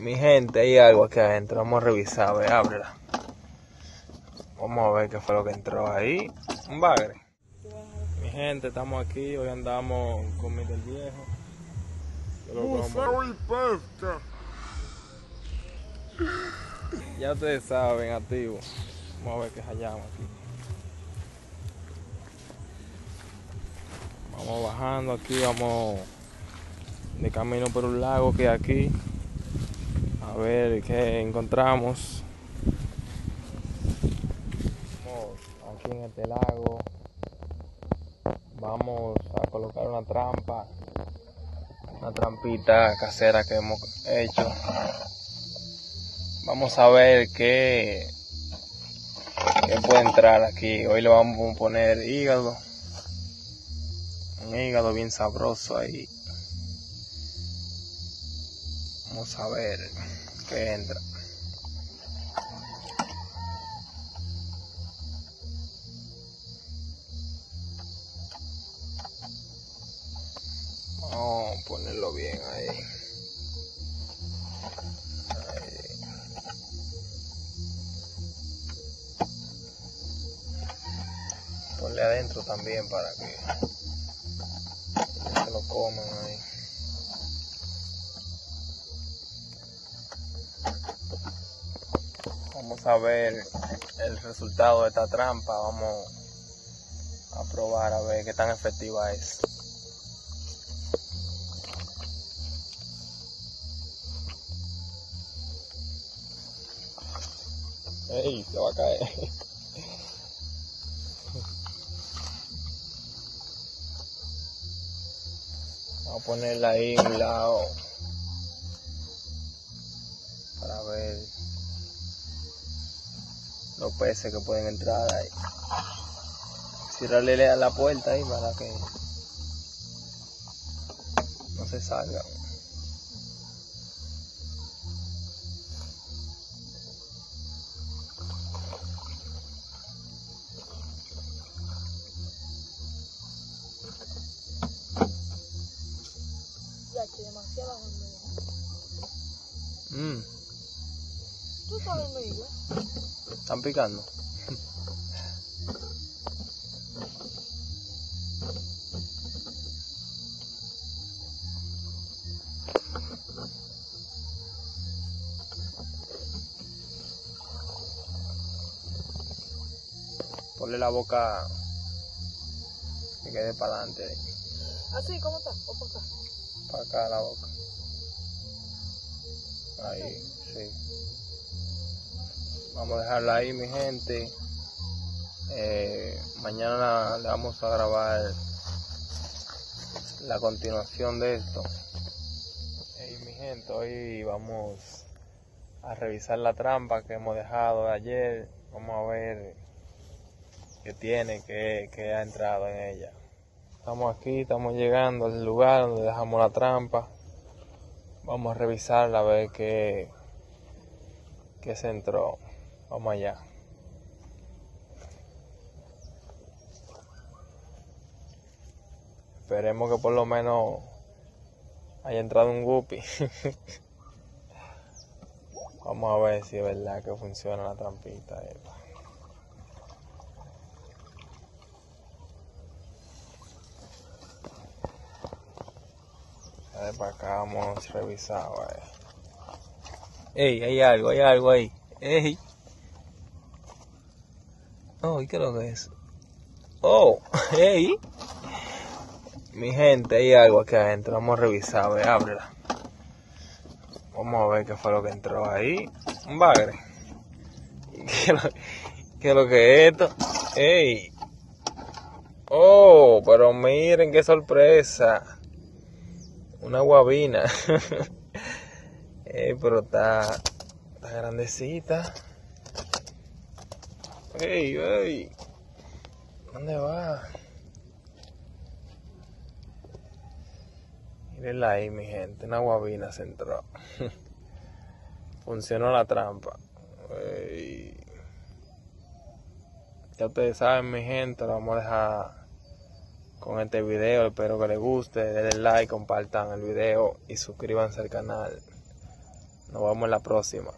Mi gente, hay algo aquí adentro. Vamos a revisar, a ver, ábrela. Vamos a ver qué fue lo que entró ahí. Un bagre. Mi gente, estamos aquí. Hoy andamos con Miguel Viejo. Yo lo como- Ya ustedes saben, activo. Vamos a ver qué hallamos aquí. Vamos bajando aquí, vamos de camino por un lago que hay aquí. A ver qué encontramos. Aquí en este lago. Vamos a colocar una trampa. Una trampita casera que hemos hecho. Vamos a ver qué, qué puede entrar aquí. Hoy le vamos a poner hígado. Un hígado bien sabroso ahí. Vamos a ver qué entra. Vamos a ponerlo bien ahí. Ponle adentro también para que se lo coman ahí. A ver el resultado de esta trampa. Vamos a probar a ver qué tan efectiva es. ¡Ey! Se va a caer. Vamos a ponerla ahí a un lado para ver los peces que pueden entrar ahí. Cierrarle a la puerta ahí para que no se salgan. Ya que demasiada hormiga. ¿Tú sabes hormiga? están picando. Ponle la boca que quede para adelante, ¿Así? ¿Cómo está? ¿O por acá? para acá la boca. Ahí, sí. Vamos a dejarla ahí, mi gente. Eh, mañana le vamos a grabar la continuación de esto. Hey, mi gente, hoy vamos a revisar la trampa que hemos dejado de ayer. Vamos a ver qué tiene, qué, qué ha entrado en ella. Estamos aquí, estamos llegando al lugar donde dejamos la trampa. Vamos a revisarla a ver qué, qué se entró. Vamos allá. Esperemos que por lo menos haya entrado un guppy. Vamos a ver si es verdad que funciona la trampita. esta. Ver, para acá vamos a revisar. Ey, hay algo, hay algo ahí. Ey. Oh, ¿y qué es lo que es? Oh, hey. Mi gente, hay algo aquí adentro. Vamos a revisar, a ver, ábrela. Vamos a ver qué fue lo que entró ahí. Un bagre. ¿Qué es lo, qué que es esto? Ey. Oh, pero miren qué sorpresa. Una guabina. Ey, pero está, está grandecita. Ey, ey. ¿Dónde va? Mírenla ahí, mi gente. Una guabina se. Funcionó la trampa. Ya ustedes saben, mi gente, lo vamos a dejar con este video. Espero que les guste. Denle like, compartan el video y suscríbanse al canal. Nos vemos en la próxima.